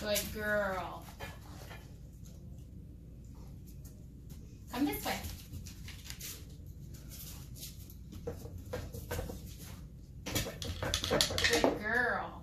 Good girl. Come this way. Good girl.